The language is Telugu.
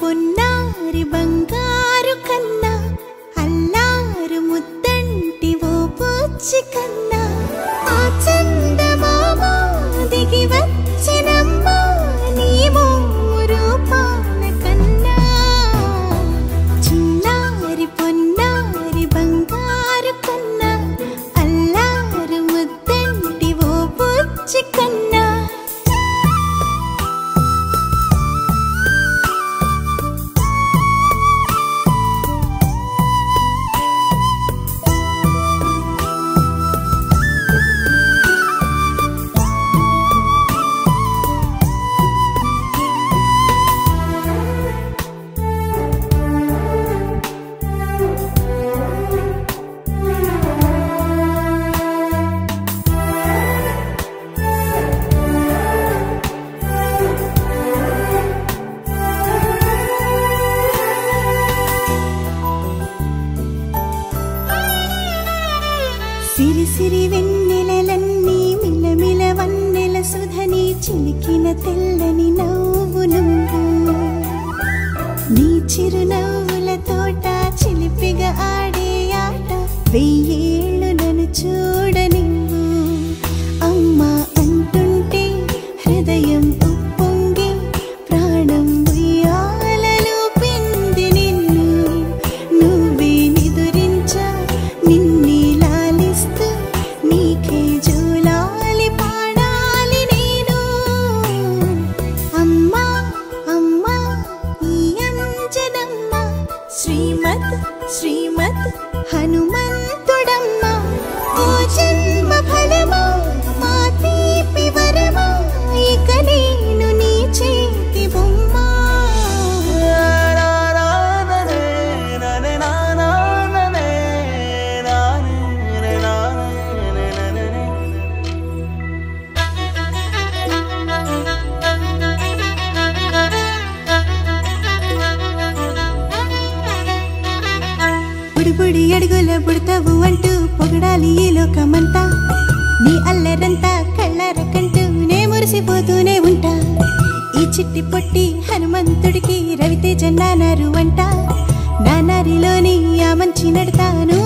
പൊന്നാരി ബംഗാരു കന്ന അല്ലാരു മുത്തണ്ടി ഓ പൂച്ചി കന്ന సిరి సిరి వెన్నెలలన్నీ మిలమిల వన్నెల సుధని చిలికిన తెల్లని నవ్వు నువ్వు. నీ చిరునవ్వుల తోట చిలిపిగా ఆడే ఆట వెయ్యేళ్ళు నన్ను చూ బుడి పుడతావు అంటూ పొగడాలి ఈ లోకమంతా. నీ అల్లరంతా కళ్ళరకంటూ నే మురిసిపోతూనే ఉంటా. ఈ చిట్టి పొట్టి హనుమంతుడికి రవితేజ నానారు అంట. నానారిలోని ఆ మంచి నడతాను